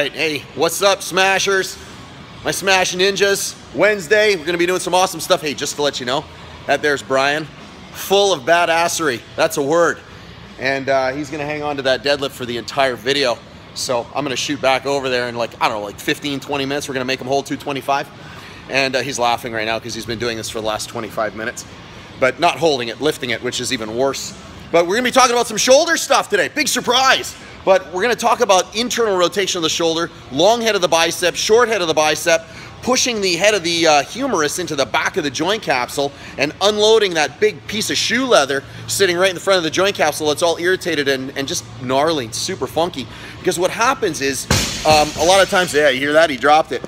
right, hey, what's up, Smashers? My Smash Ninjas. Wednesday, we're gonna be doing some awesome stuff. Hey, just to let you know, that there's Brian, full of badassery. That's a word. And uh, he's gonna hang on to that deadlift for the entire video. So I'm gonna shoot back over there in like, I don't know, like 15, 20 minutes. We're gonna make him hold 225. And uh, he's laughing right now because he's been doing this for the last 25 minutes. But not holding it, lifting it, which is even worse. But we're gonna be talking about some shoulder stuff today. Big surprise. But we're gonna talk about internal rotation of the shoulder, long head of the bicep, short head of the bicep, pushing the head of the uh, humerus into the back of the joint capsule and unloading that big piece of shoe leather sitting right in the front of the joint capsule that's all irritated and, and just gnarly, super funky. Because what happens is, um, a lot of times, yeah, you hear that? He dropped it.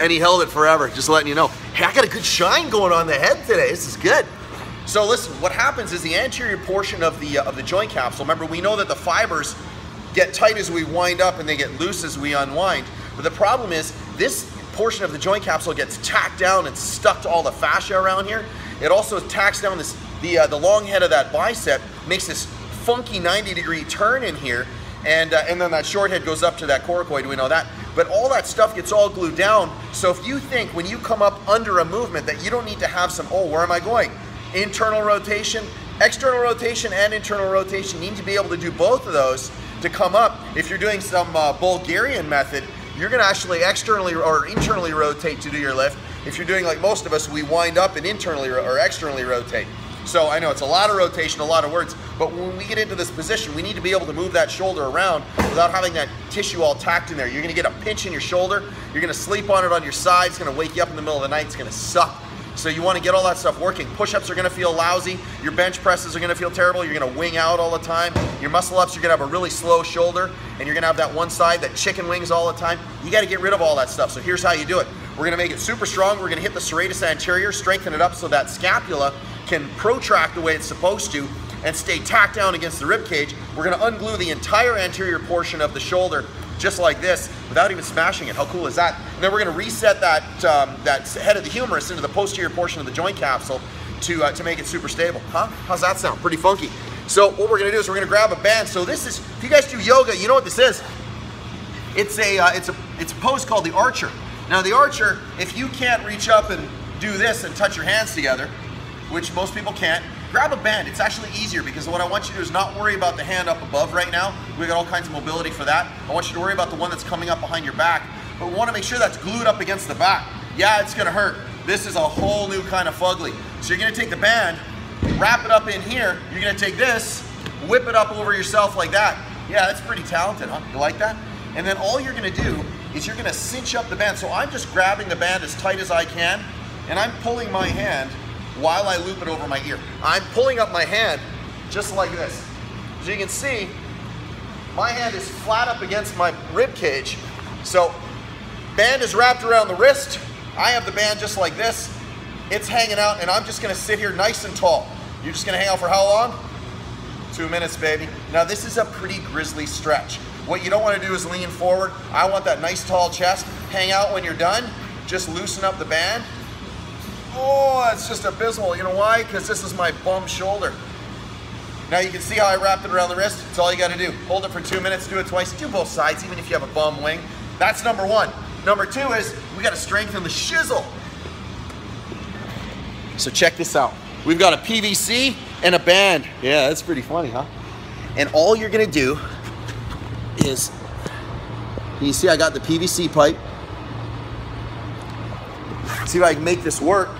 And he held it forever, just letting you know. Hey, I got a good shine going on the head today. This is good. So listen, what happens is the anterior portion of the, uh, of the joint capsule, remember we know that the fibers get tight as we wind up and they get loose as we unwind. But the problem is this portion of the joint capsule gets tacked down and stuck to all the fascia around here. It also tacks down this the, uh, the long head of that bicep, makes this funky 90 degree turn in here, and, uh, and then that short head goes up to that coracoid, we know that. But all that stuff gets all glued down. So if you think when you come up under a movement that you don't need to have some, oh, where am I going? Internal rotation, external rotation and internal rotation. You need to be able to do both of those to come up. If you're doing some uh, Bulgarian method, you're gonna actually externally or internally rotate to do your lift. If you're doing like most of us, we wind up and internally or externally rotate. So I know it's a lot of rotation, a lot of words, but when we get into this position, we need to be able to move that shoulder around without having that tissue all tacked in there. You're gonna get a pinch in your shoulder, you're gonna sleep on it on your side, it's gonna wake you up in the middle of the night, it's gonna suck. So you wanna get all that stuff working. Push-ups are gonna feel lousy, your bench presses are gonna feel terrible, you're gonna wing out all the time, your muscle ups, you're gonna have a really slow shoulder, and you're gonna have that one side that chicken wings all the time. You gotta get rid of all that stuff. So here's how you do it. We're gonna make it super strong, we're gonna hit the serratus anterior, strengthen it up so that scapula can protract the way it's supposed to and stay tacked down against the rib cage. We're gonna unglue the entire anterior portion of the shoulder just like this without even smashing it. How cool is that? And then we're gonna reset that, um, that head of the humerus into the posterior portion of the joint capsule to, uh, to make it super stable. Huh? How's that sound? Pretty funky. So what we're gonna do is we're gonna grab a band. So this is, if you guys do yoga, you know what this is. It's a, uh, it's a, it's a pose called the archer. Now the archer, if you can't reach up and do this and touch your hands together, which most people can't, grab a band. It's actually easier because what I want you to do is not worry about the hand up above right now. We got all kinds of mobility for that. I want you to worry about the one that's coming up behind your back, but we want to make sure that's glued up against the back. Yeah, it's gonna hurt. This is a whole new kind of fugly. So you're gonna take the band, wrap it up in here, you're gonna take this, whip it up over yourself like that. Yeah, that's pretty talented, huh? You like that? And then all you're gonna do is you're gonna cinch up the band. So I'm just grabbing the band as tight as I can, and I'm pulling my hand while I loop it over my ear. I'm pulling up my hand just like this. As you can see, my hand is flat up against my rib cage. So band is wrapped around the wrist. I have the band just like this. It's hanging out and I'm just gonna sit here nice and tall. You're just gonna hang out for how long? Two minutes, baby. Now this is a pretty grisly stretch. What you don't wanna do is lean forward. I want that nice tall chest. Hang out when you're done. Just loosen up the band Oh, it's just abysmal. You know why? Because this is my bum shoulder. Now you can see how I wrapped it around the wrist. It's all you gotta do. Hold it for two minutes, do it twice, do both sides, even if you have a bum wing. That's number one. Number two is we gotta strengthen the shizzle. So check this out. We've got a PVC and a band. Yeah, that's pretty funny, huh? And all you're gonna do is, you see I got the PVC pipe. See if I can make this work.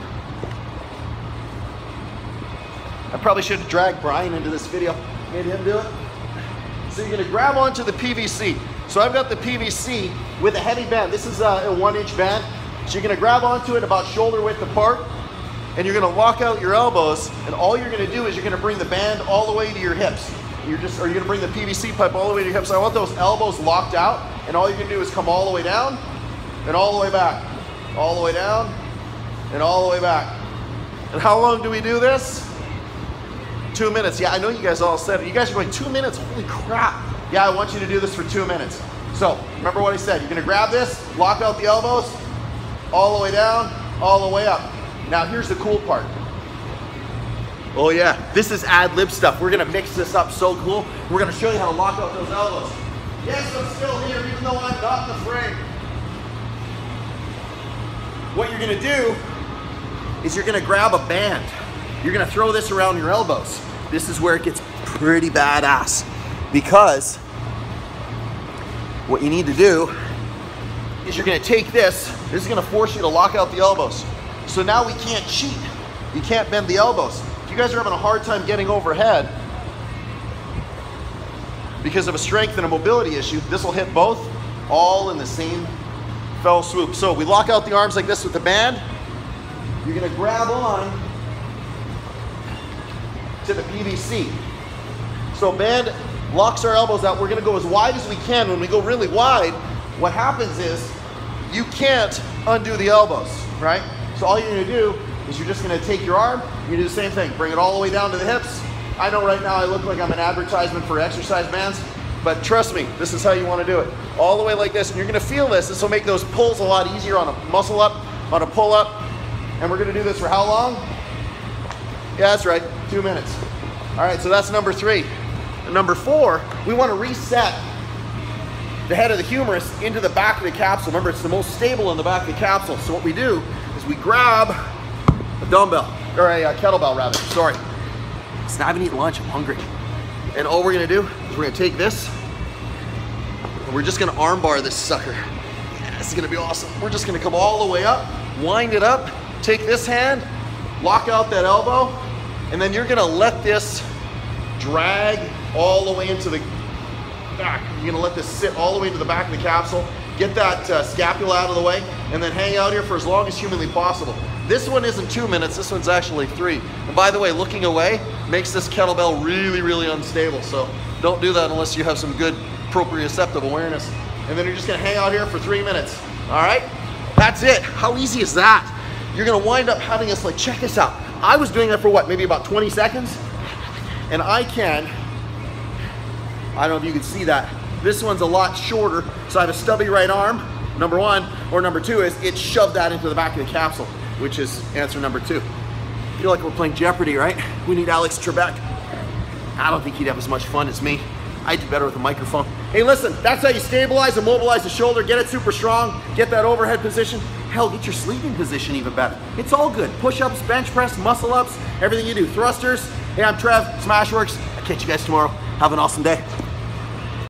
I probably should have dragged Brian into this video, made him do it. So you're gonna grab onto the PVC. So I've got the PVC with a heavy band. This is uh, a, one inch band. So you're gonna grab onto it about shoulder width apart and you're gonna lock out your elbows and all you're gonna do is you're gonna bring the band all the way to your hips. You're just, or you're gonna bring the PVC pipe all the way to your hips. I want those elbows locked out and all you're gonna do is come all the way down and all the way back. All the way down and all the way back. And how long do we do this? Two minutes. Yeah, I know you guys all said it. You guys are going two minutes. Holy crap. Yeah, I want you to do this for two minutes. So remember what I said. You're going to grab this, lock out the elbows, all the way down, all the way up. Now here's the cool part. Oh yeah, this is ad lib stuff. We're gonna mix this up so cool. We're gonna show you how to lock out those elbows. Yes, I'm still here, even though I'm not in the frame. What you're gonna do is you're gonna grab a band. You're gonna throw this around your elbows. This is where it gets pretty badass because what you need to do is you're gonna take this, this is gonna force you to lock out the elbows. So now we can't cheat. You can't bend the elbows. If you guys are having a hard time getting overhead because of a strength and a mobility issue, this will hit both all in the same fell swoop. So we lock out the arms like this with the band. You're gonna grab on to the PVC. So band locks our elbows out. We're gonna go as wide as we can. When we go really wide, what happens is you can't undo the elbows, right? So all you're gonna do is you're just gonna take your arm, gonna do the same thing. Bring it all the way down to the hips. I know right now I look like I'm an advertisement for exercise bands, but trust me, this is how you wanna do it. All the way like this, and you're gonna feel this. This will make those pulls a lot easier on a muscle up, on a pull up. And we're gonna do this for how long? Yeah, that's right, two minutes. All right, so that's number three. And number four, we wanna reset the head of the humerus into the back of the capsule. Remember, it's the most stable in the back of the capsule. So what we do is we grab a dumbbell, or a, a kettlebell rather, sorry. It's now I haven't eaten lunch, I'm hungry. And all we're gonna do is we're gonna take this, and we're just gonna armbar this sucker. Yeah, this is gonna be awesome. We're just gonna come all the way up, wind it up, take this hand, lock out that elbow, and then you're gonna let this drag all the way into the back. You're gonna let this sit all the way to the back of the capsule, get that uh, scapula out of the way, and then hang out here for as long as humanly possible. This one isn't two minutes, this one's actually three. And by the way, looking away makes this kettlebell really, really unstable. So don't do that unless you have some good proprioceptive awareness. And then you're just gonna hang out here for three minutes. All right? That's it. How easy is that? You're gonna wind up having us like, check this out. I was doing that for what, maybe about 20 seconds? And I can I don't know if you can see that. This one's a lot shorter, so I have a stubby right arm, number one, or number two is it shoved that into the back of the capsule, which is answer number two. I feel like we're playing Jeopardy, right? We need Alex Trebek. I don't think he'd have as much fun as me. I do better with a microphone. Hey, listen, that's how you stabilize and mobilize the shoulder, get it super strong, get that overhead position. Hell, get your sleeping position even better. It's all good. Push-ups, bench press, muscle ups, everything you do. Thrusters. Hey, I'm Trev, SmashweRx. I'll catch you guys tomorrow. Have an awesome day.